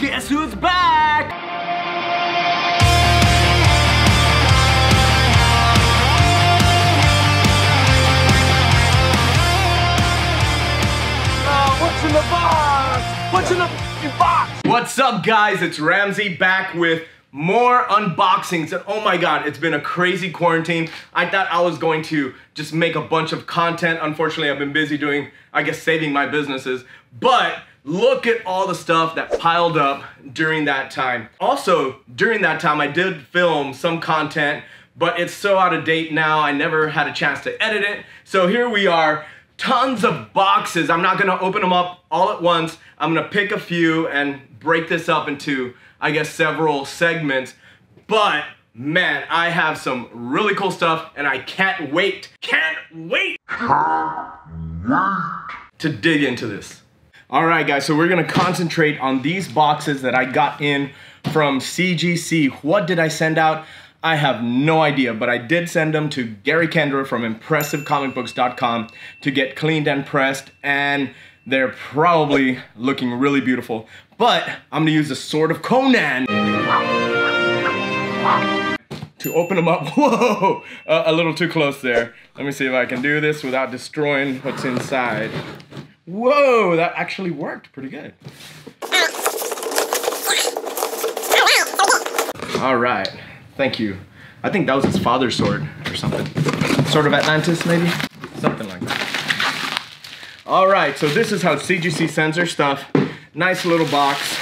Guess who's back? Oh, what's in the box? What's in the box? What's up guys? It's Ramsey back with more unboxings and oh my god it's been a crazy quarantine i thought i was going to just make a bunch of content unfortunately i've been busy doing i guess saving my businesses but look at all the stuff that piled up during that time also during that time i did film some content but it's so out of date now i never had a chance to edit it so here we are tons of boxes i'm not gonna open them up all at once i'm gonna pick a few and break this up into I guess, several segments. But man, I have some really cool stuff and I can't wait, can't wait to dig into this. All right, guys, so we're gonna concentrate on these boxes that I got in from CGC. What did I send out? I have no idea, but I did send them to Gary Kendra from ImpressiveComicBooks.com to get cleaned and pressed, and they're probably looking really beautiful. But I'm gonna use the Sword of Conan to open them up. Whoa, uh, a little too close there. Let me see if I can do this without destroying what's inside. Whoa, that actually worked pretty good. All right, thank you. I think that was his father's sword or something. Sword of Atlantis, maybe? Something like that. All right, so this is how CGC sends their stuff. Nice little box,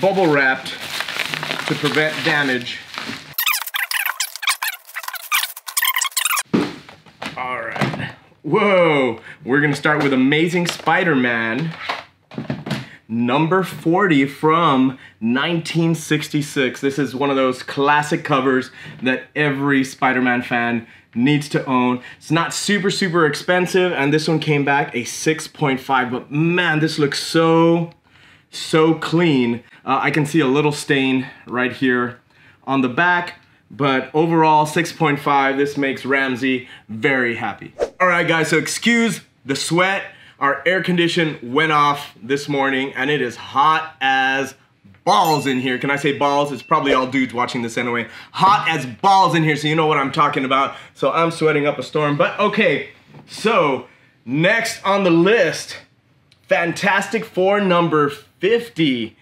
bubble wrapped to prevent damage. All right. Whoa, we're gonna start with Amazing Spider-Man, number 40 from 1966. This is one of those classic covers that every Spider-Man fan needs to own. It's not super, super expensive, and this one came back a 6.5, but man, this looks so so clean. Uh, I can see a little stain right here on the back, but overall 6.5, this makes Ramsey very happy. All right guys, so excuse the sweat. Our air condition went off this morning and it is hot as balls in here. Can I say balls? It's probably all dudes watching this anyway. Hot as balls in here, so you know what I'm talking about. So I'm sweating up a storm, but okay. So next on the list, Fantastic Four number 50.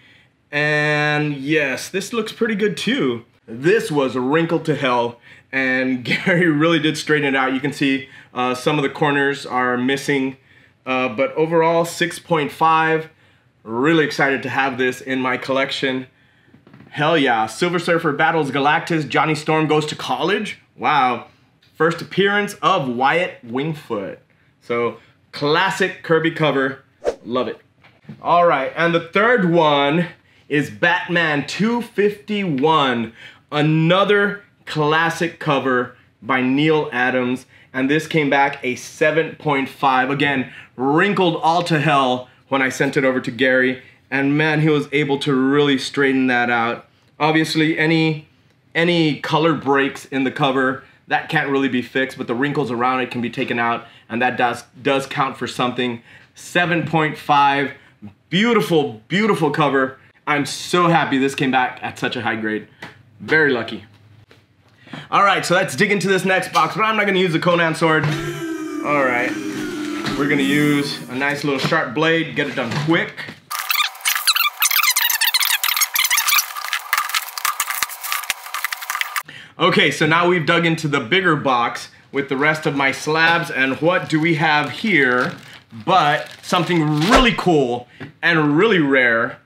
And yes, this looks pretty good too. This was wrinkled to hell and Gary really did straighten it out. You can see uh, some of the corners are missing, uh, but overall 6.5. Really excited to have this in my collection. Hell yeah, Silver Surfer battles Galactus, Johnny Storm goes to college. Wow, first appearance of Wyatt Wingfoot. So classic Kirby cover, love it. All right, and the third one is Batman 251, another classic cover by Neal Adams, and this came back a 7.5. Again, wrinkled all to hell when I sent it over to Gary, and man, he was able to really straighten that out. Obviously, any any color breaks in the cover that can't really be fixed, but the wrinkles around it can be taken out, and that does does count for something. 7.5 Beautiful, beautiful cover. I'm so happy this came back at such a high grade. Very lucky. All right, so let's dig into this next box, but I'm not gonna use the Conan sword. All right, we're gonna use a nice little sharp blade, get it done quick. Okay, so now we've dug into the bigger box with the rest of my slabs, and what do we have here? but something really cool and really rare,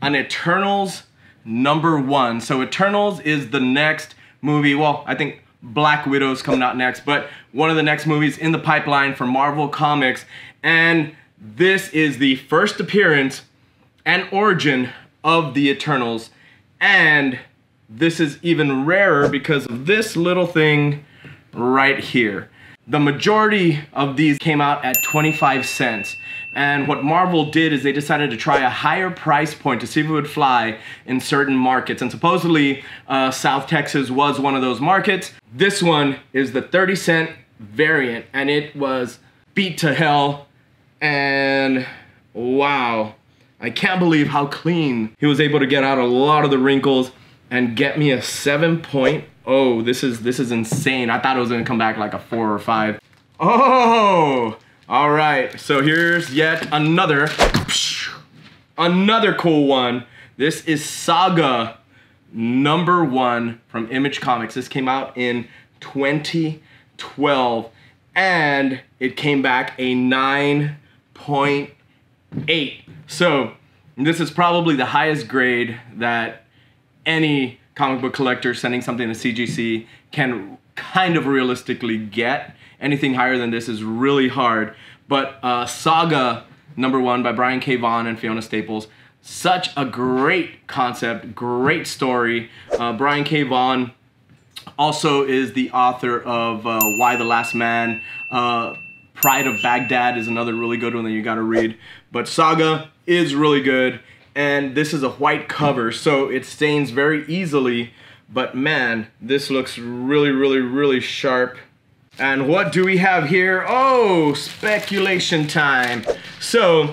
an Eternals number one. So Eternals is the next movie, well, I think Black Widow's coming out next, but one of the next movies in the pipeline for Marvel Comics. And this is the first appearance and origin of the Eternals. And this is even rarer because of this little thing right here. The majority of these came out at 25 cents. And what Marvel did is they decided to try a higher price point to see if it would fly in certain markets. And supposedly uh, South Texas was one of those markets. This one is the 30 cent variant and it was beat to hell. And wow, I can't believe how clean he was able to get out a lot of the wrinkles and get me a 7.0. This is this is insane. I thought it was gonna come back like a four or five. Oh, all right. So here's yet another, another cool one. This is Saga number one from Image Comics. This came out in 2012 and it came back a 9.8. So this is probably the highest grade that any comic book collector sending something to CGC can kind of realistically get. Anything higher than this is really hard. But uh, Saga number one by Brian K. Vaughan and Fiona Staples. Such a great concept, great story. Uh, Brian K. Vaughan also is the author of uh, Y the Last Man. Uh, Pride of Baghdad is another really good one that you gotta read. But Saga is really good. And this is a white cover, so it stains very easily. But man, this looks really, really, really sharp. And what do we have here? Oh, speculation time. So,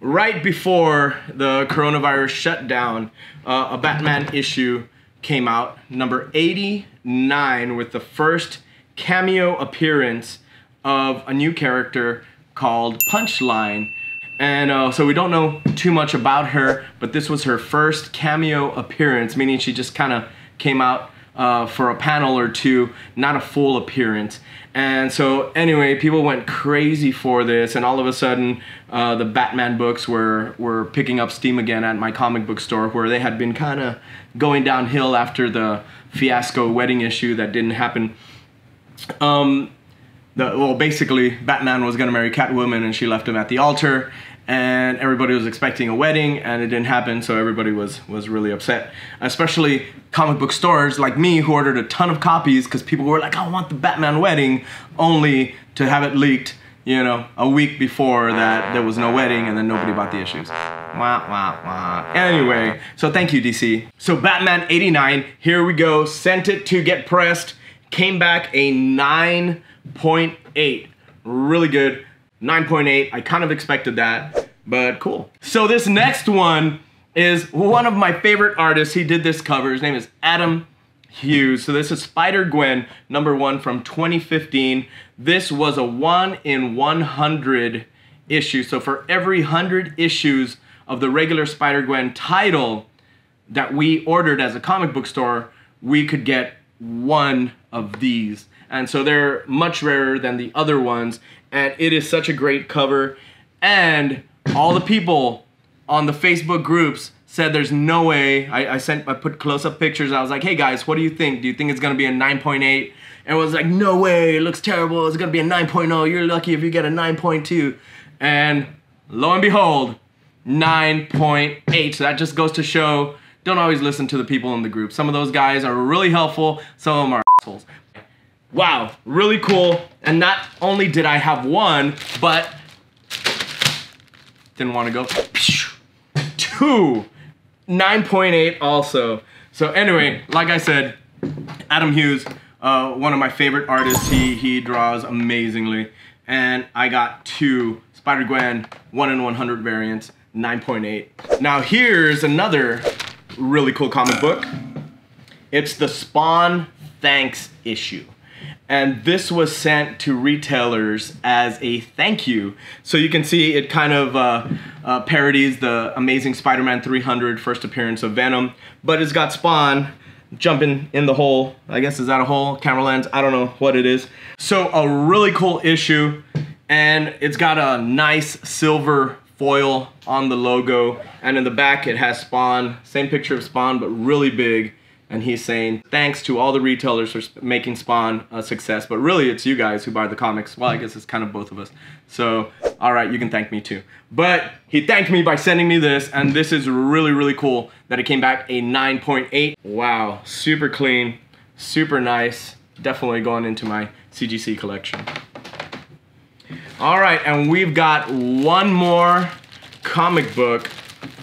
right before the coronavirus shutdown, uh, a Batman issue came out, number 89, with the first cameo appearance of a new character called Punchline. And uh, so we don't know too much about her, but this was her first cameo appearance, meaning she just kind of came out uh, for a panel or two, not a full appearance. And so anyway, people went crazy for this, and all of a sudden, uh, the Batman books were were picking up steam again at my comic book store, where they had been kind of going downhill after the fiasco wedding issue that didn't happen. Um, the, well, basically, Batman was gonna marry Catwoman, and she left him at the altar, and everybody was expecting a wedding, and it didn't happen. So everybody was was really upset, especially comic book stores like me, who ordered a ton of copies because people were like, "I want the Batman wedding," only to have it leaked. You know, a week before that there was no wedding and then nobody bought the issues. Wah, wah, wah. Anyway, so thank you, DC. So Batman 89, here we go. Sent it to get pressed. Came back a 9.8. Really good. 9.8. I kind of expected that, but cool. So this next one is one of my favorite artists. He did this cover. His name is Adam Hughes. So this is Spider-Gwen number one from 2015. This was a one in 100 issue. So for every 100 issues of the regular Spider-Gwen title that we ordered as a comic book store, we could get one of these. And so they're much rarer than the other ones. And it is such a great cover. And all the people on the Facebook groups said there's no way. I, I sent, I put close-up pictures. I was like, hey guys, what do you think? Do you think it's gonna be a 9.8? And was like, no way, it looks terrible. It's gonna be a 9.0. You're lucky if you get a 9.2. And lo and behold, 9.8. So that just goes to show, don't always listen to the people in the group. Some of those guys are really helpful, some of them are assholes. Wow, really cool. And not only did I have one, but didn't want to go. Two. 9.8 also. So anyway, like I said, Adam Hughes, uh, one of my favorite artists. He, he draws amazingly. And I got two Spider-Gwen 1 in 100 variants, 9.8. Now here's another really cool comic book. It's the Spawn Thanks issue. And this was sent to retailers as a thank you. So you can see it kind of uh, uh, parodies the Amazing Spider-Man 300 first appearance of Venom, but it's got Spawn jumping in the hole. I guess is that a hole? Camera lens? I don't know what it is. So a really cool issue, and it's got a nice silver foil on the logo, and in the back it has Spawn, same picture of Spawn, but really big and he's saying thanks to all the retailers for making Spawn a success, but really it's you guys who buy the comics. Well, I guess it's kind of both of us. So, all right, you can thank me too. But he thanked me by sending me this, and this is really, really cool that it came back a 9.8. Wow, super clean, super nice. Definitely going into my CGC collection. All right, and we've got one more comic book.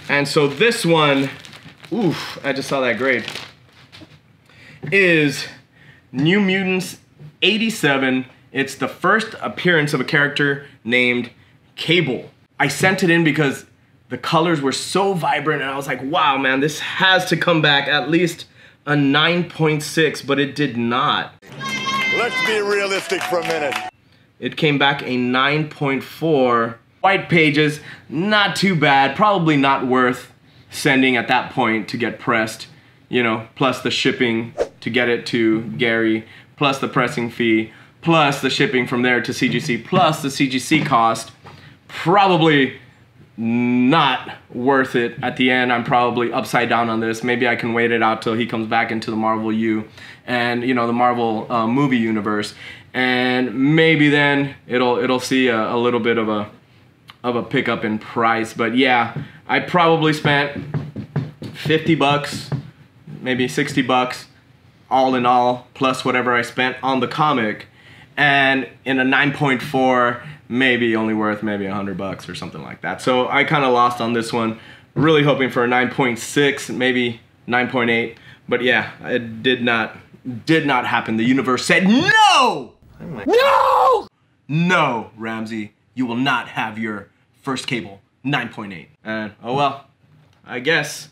And so this one, oof, I just saw that grade is New Mutants 87. It's the first appearance of a character named Cable. I sent it in because the colors were so vibrant and I was like, wow, man, this has to come back at least a 9.6, but it did not. Let's be realistic for a minute. It came back a 9.4. White pages, not too bad, probably not worth sending at that point to get pressed, you know, plus the shipping to get it to Gary, plus the pressing fee, plus the shipping from there to CGC, plus the CGC cost. Probably not worth it at the end. I'm probably upside down on this. Maybe I can wait it out till he comes back into the Marvel U and you know the Marvel uh, movie universe, and maybe then it'll it'll see a, a little bit of a of a pickup in price. But yeah, I probably spent 50 bucks, maybe 60 bucks, all in all, plus whatever I spent on the comic, and in a 9.4 maybe only worth maybe a hundred bucks or something like that. So I kind of lost on this one. Really hoping for a 9.6, maybe 9.8. But yeah, it did not did not happen. The universe said no. No! No, Ramsey, you will not have your first cable 9.8. And oh well, I guess.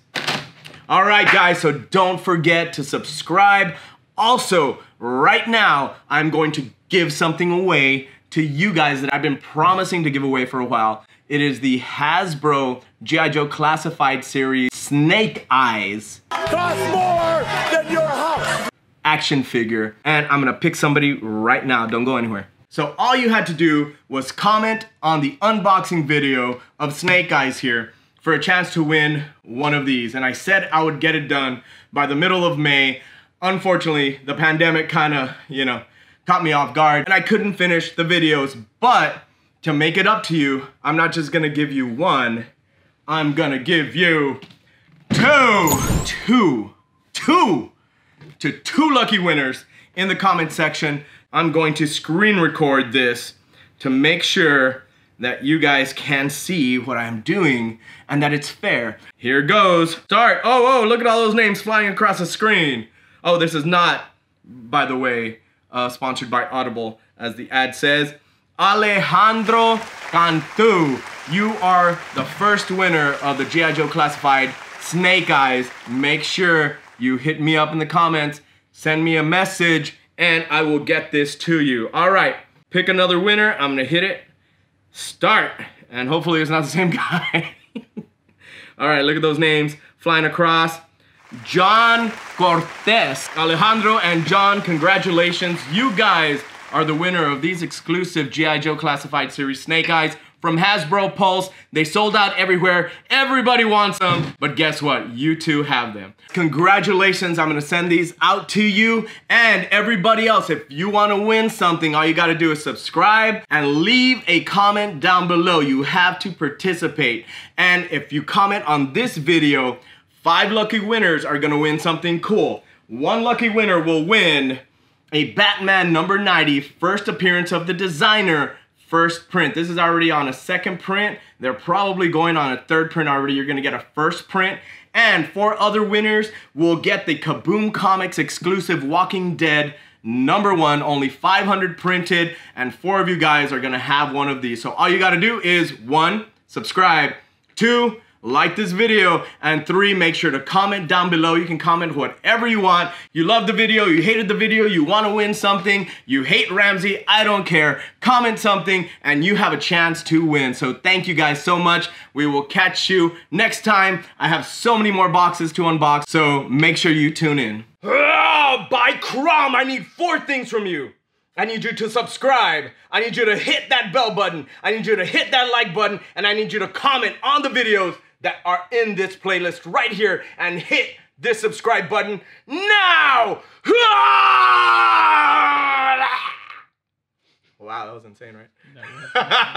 All right, guys, so don't forget to subscribe. Also, right now, I'm going to give something away to you guys that I've been promising to give away for a while. It is the Hasbro G.I. Joe Classified Series Snake Eyes Cost more than your house. action figure. And I'm gonna pick somebody right now, don't go anywhere. So all you had to do was comment on the unboxing video of Snake Eyes here for a chance to win one of these. And I said I would get it done by the middle of May. Unfortunately, the pandemic kinda, you know, caught me off guard and I couldn't finish the videos. But to make it up to you, I'm not just gonna give you one, I'm gonna give you two, two, two to two lucky winners in the comment section. I'm going to screen record this to make sure that you guys can see what I'm doing and that it's fair. Here goes. Start. Oh, oh, look at all those names flying across the screen. Oh, this is not, by the way, uh, sponsored by Audible, as the ad says. Alejandro Cantu, you are the first winner of the G.I. Joe Classified Snake Eyes. Make sure you hit me up in the comments, send me a message, and I will get this to you. All right, pick another winner. I'm gonna hit it. Start. And hopefully it's not the same guy. All right, look at those names flying across. John Cortez. Alejandro and John, congratulations. You guys are the winner of these exclusive G.I. Joe Classified Series Snake Eyes from Hasbro Pulse. They sold out everywhere. Everybody wants them. But guess what? You too have them. Congratulations. I'm going to send these out to you and everybody else. If you want to win something, all you got to do is subscribe and leave a comment down below. You have to participate. And if you comment on this video, five lucky winners are going to win something cool. One lucky winner will win a Batman number 90, first appearance of the designer, first print. This is already on a second print. They're probably going on a third print already. You're gonna get a first print. And four other winners will get the Kaboom Comics exclusive Walking Dead number one, only 500 printed, and four of you guys are gonna have one of these. So all you gotta do is one, subscribe, two, like this video, and three, make sure to comment down below. You can comment whatever you want. You love the video, you hated the video, you want to win something, you hate Ramsey, I don't care. Comment something, and you have a chance to win. So thank you guys so much. We will catch you next time. I have so many more boxes to unbox, so make sure you tune in. Ah, by Crom, I need four things from you. I need you to subscribe. I need you to hit that bell button. I need you to hit that like button. And I need you to comment on the videos that are in this playlist right here and hit this subscribe button now. Wow, that was insane, right?